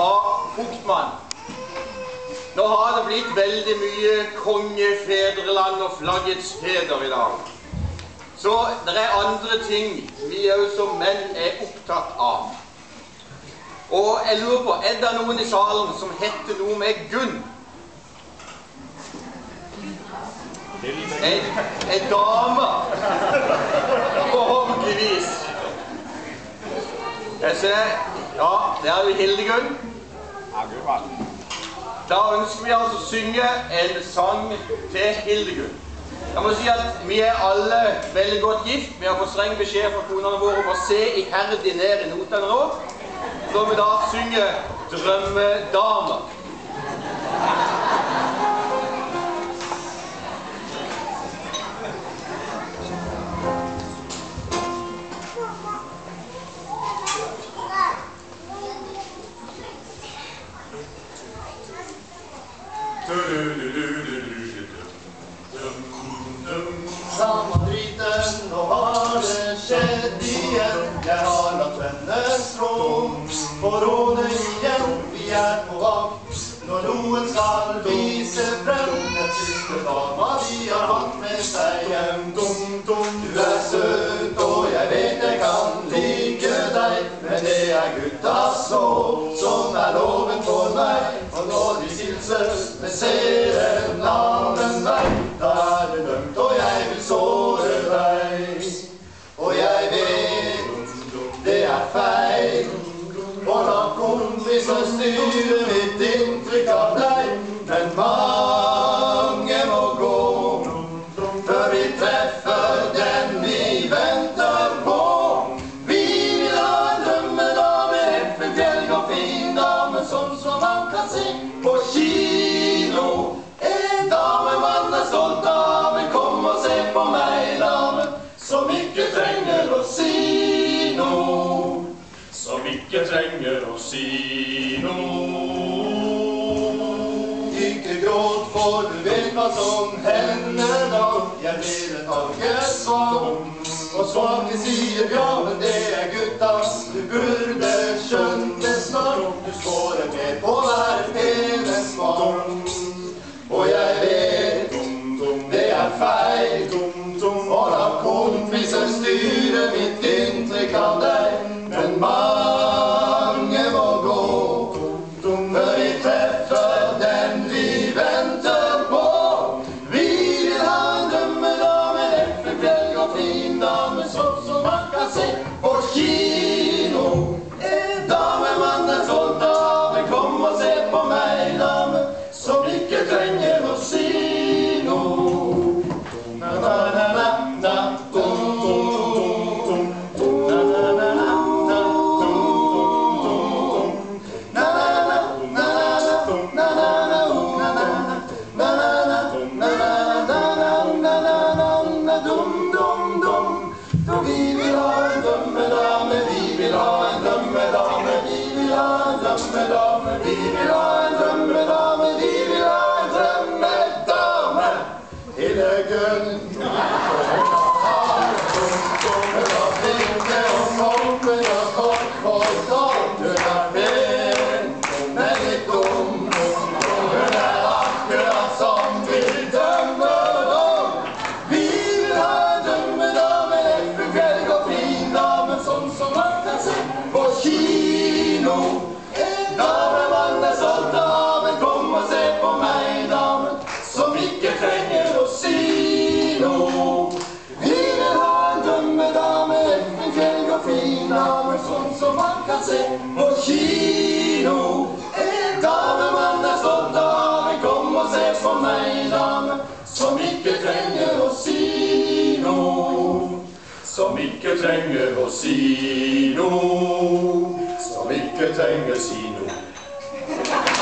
av Fuktmann. Nå har det blitt veldig mye kongefedreland og flaggets feder i dag. Så det er andre ting vi òg som menn er opptatt av. Og jeg lurer på, er det noen i salen som heter noe med Gunn? En, en dame. Forhåpentligvis. Jeg ser Ja, det er Hildegunn. Da ønsker vi altså å synge en sang til Hildegunn. Jeg må si at Vi er alle veldig godt gift. Vi har fått streng beskjed fra konene våre om å se iherdig ned i notene nå. Så vi da synger 'Drømmedama'. Samme driten, nå har det skjedd igjen. Jeg har latt venner slå på rådet. Vi er på vakt når noen skal vise frem et siste de har hatt med seg du er søt, og jeg vet jeg kan like deg, men det er guttas lov ikke trenger å si noe. Ikke gråt, for du vet hva som hender da. Jeg blir en algesvak. Og svake sier ja, men det er gutta. Du burde skjønt det snart. Du skårer mer på hver være pen. Og jeg vet det er feil. Og la kompiser styre you know. Se på kino. En damemann er stolt av, men kom og se på meg, dame, som ikke trenger å si noe. Som ikke trenger å si noe. Som ikke trenger å si noe.